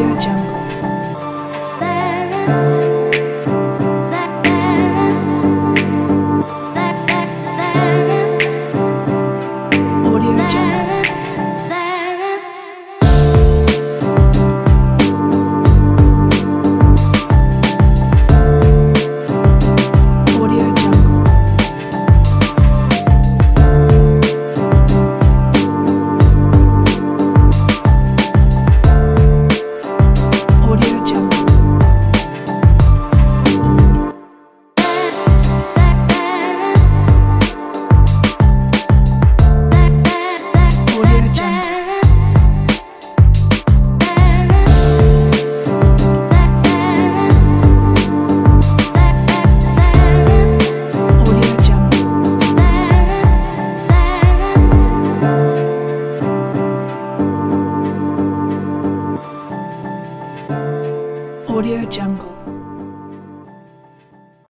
Audio Jungle. Audio Jungle.